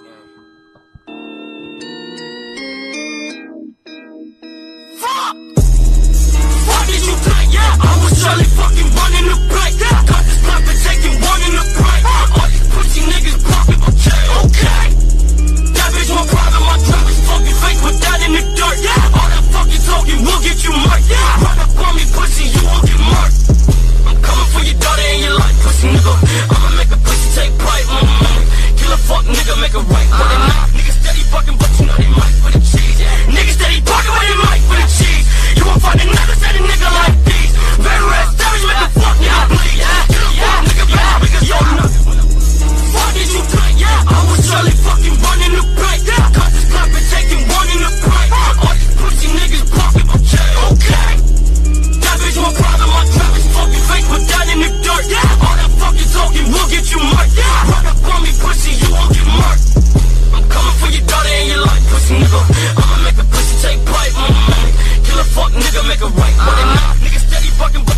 this nigga. Make a pussy nigga make a right. What a knock, nigga steady fucking.